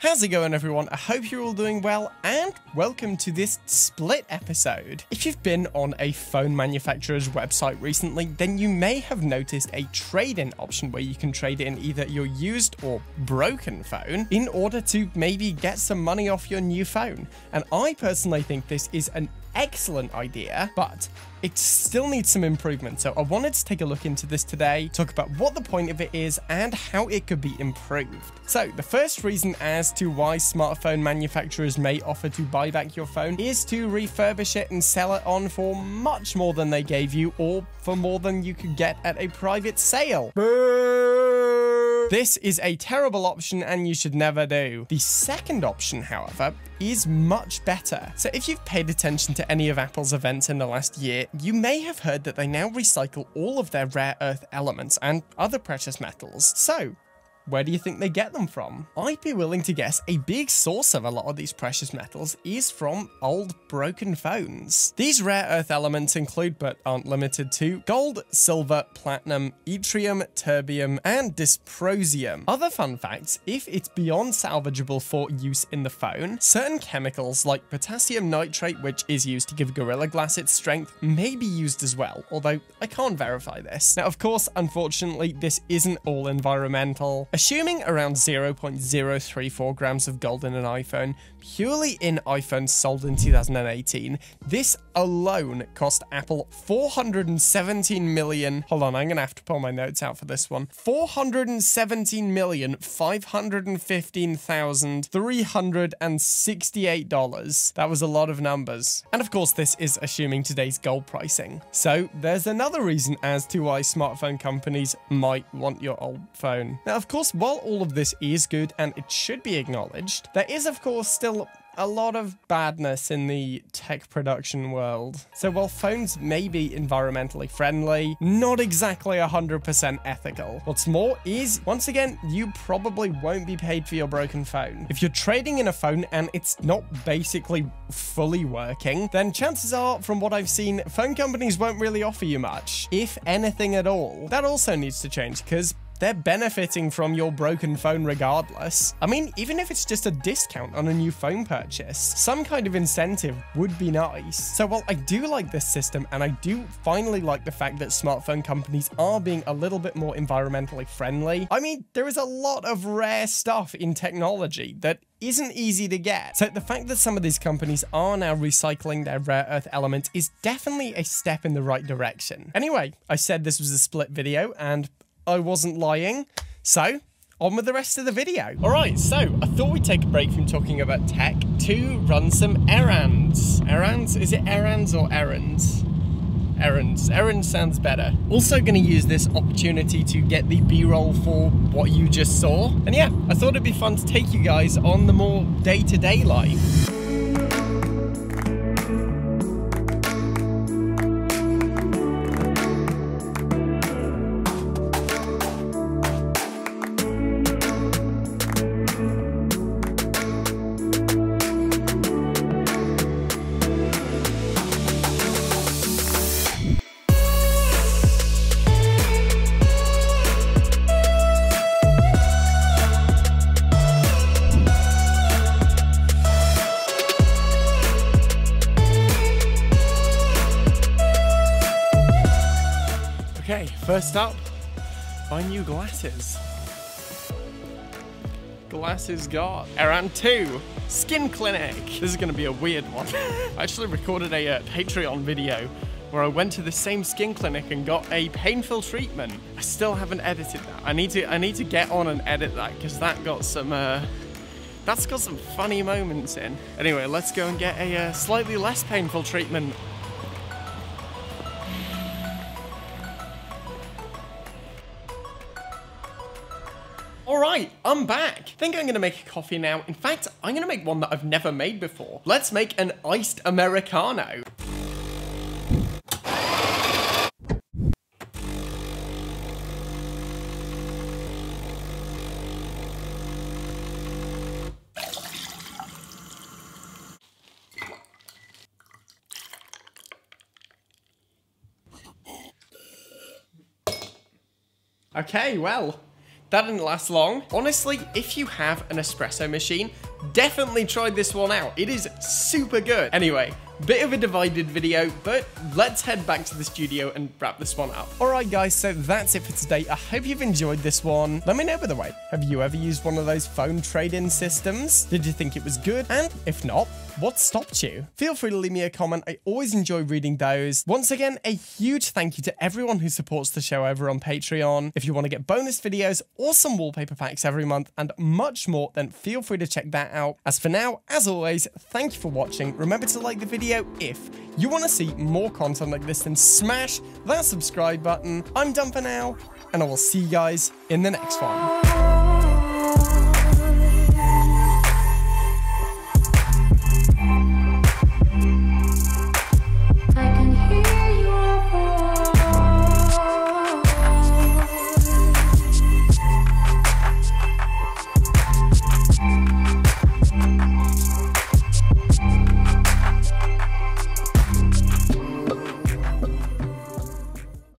How's it going everyone? I hope you're all doing well and welcome to this split episode. If you've been on a phone manufacturer's website recently, then you may have noticed a trade-in option where you can trade in either your used or broken phone in order to maybe get some money off your new phone. And I personally think this is an excellent idea, but it still needs some improvement. So I wanted to take a look into this today, talk about what the point of it is and how it could be improved. So the first reason as to why smartphone manufacturers may offer to buy back your phone is to refurbish it and sell it on for much more than they gave you or for more than you could get at a private sale. This is a terrible option and you should never do. The second option, however, is much better. So if you've paid attention to any of Apple's events in the last year, you may have heard that they now recycle all of their rare earth elements and other precious metals. So where do you think they get them from? I'd be willing to guess a big source of a lot of these precious metals is from old broken phones. These rare earth elements include, but aren't limited to, gold, silver, platinum, yttrium, terbium, and dysprosium. Other fun facts, if it's beyond salvageable for use in the phone, certain chemicals like potassium nitrate, which is used to give Gorilla Glass its strength, may be used as well, although I can't verify this. Now, of course, unfortunately, this isn't all environmental. Assuming around 0.034 grams of gold in an iPhone, purely in iPhones sold in 2018, this alone cost Apple 417 million. Hold on, I'm going to have to pull my notes out for this one. 417 million 515,368 dollars. That was a lot of numbers. And of course, this is assuming today's gold pricing. So there's another reason as to why smartphone companies might want your old phone. Now, of course, while all of this is good and it should be acknowledged, there is of course still a lot of badness in the tech production world. So while phones may be environmentally friendly, not exactly 100% ethical. What's more is, once again, you probably won't be paid for your broken phone. If you're trading in a phone and it's not basically fully working, then chances are, from what I've seen, phone companies won't really offer you much, if anything at all. That also needs to change because they're benefiting from your broken phone regardless. I mean, even if it's just a discount on a new phone purchase, some kind of incentive would be nice. So while I do like this system and I do finally like the fact that smartphone companies are being a little bit more environmentally friendly, I mean, there is a lot of rare stuff in technology that isn't easy to get. So the fact that some of these companies are now recycling their rare earth elements is definitely a step in the right direction. Anyway, I said this was a split video and I wasn't lying. So, on with the rest of the video. All right, so I thought we'd take a break from talking about tech to run some errands. Errands? Is it errands or errands? Errands. Errands sounds better. Also to use this opportunity to get the B-roll for what you just saw. And yeah, I thought it'd be fun to take you guys on the more day-to-day -day life. Okay, first up, my new glasses. Glasses got errand 2, Skin Clinic. This is gonna be a weird one. I actually recorded a uh, Patreon video where I went to the same skin clinic and got a painful treatment. I still haven't edited that. I need to I need to get on and edit that because that got some uh, that's got some funny moments in. Anyway, let's go and get a uh, slightly less painful treatment. Alright, I'm back. Think I'm gonna make a coffee now. In fact, I'm gonna make one that I've never made before. Let's make an iced Americano. Okay, well, that didn't last long. Honestly, if you have an espresso machine, definitely try this one out. It is super good. Anyway, Bit of a divided video, but let's head back to the studio and wrap this one up. Alright guys, so that's it for today. I hope you've enjoyed this one. Let me know by the way, have you ever used one of those phone trade-in systems? Did you think it was good? And if not, what stopped you? Feel free to leave me a comment. I always enjoy reading those. Once again, a huge thank you to everyone who supports the show over on Patreon. If you want to get bonus videos, awesome wallpaper packs every month, and much more, then feel free to check that out. As for now, as always, thank you for watching. Remember to like the video if you want to see more content like this, then smash that subscribe button. I'm done for now, and I will see you guys in the next one.